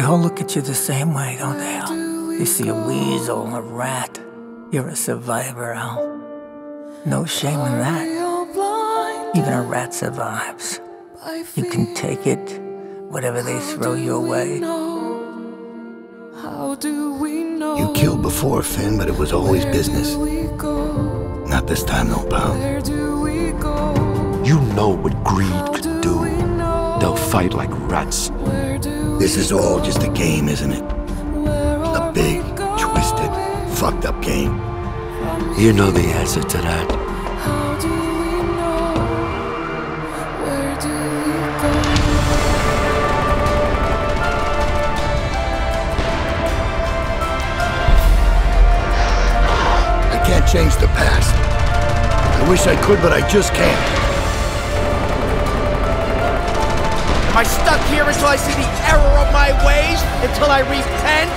They all look at you the same way, don't they? You see a weasel, a rat. You're a survivor, Al. No shame in that. Even a rat survives. You can take it, whatever they throw your way. You killed before, Finn, but it was always business. Not this time, though, pal. You know what greed could do. They'll fight like rats. This is all just a game, isn't it? A big, twisted, fucked up game. You know the answer to that. I can't change the past. I wish I could, but I just can't. Am I stuck here until I see the error of my ways? Until I repent?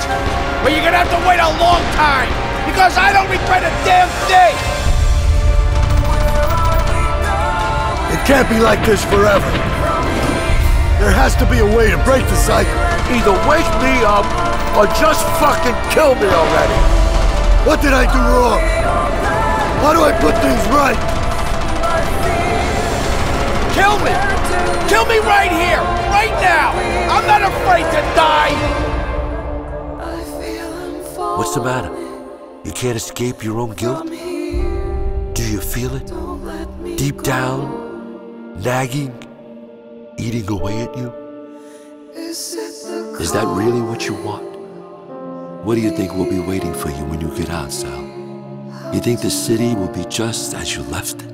Well, you're gonna have to wait a long time? Because I don't regret a damn thing! It can't be like this forever. There has to be a way to break the cycle. Either wake me up or just fucking kill me already. What did I do wrong? How do I put things right? Kill me! Kill me right here! Right now! I'm not afraid to die! What's the matter? You can't escape your own guilt? Do you feel it? Deep down, nagging, eating away at you? Is that really what you want? What do you think will be waiting for you when you get out, Sal? You think the city will be just as you left it?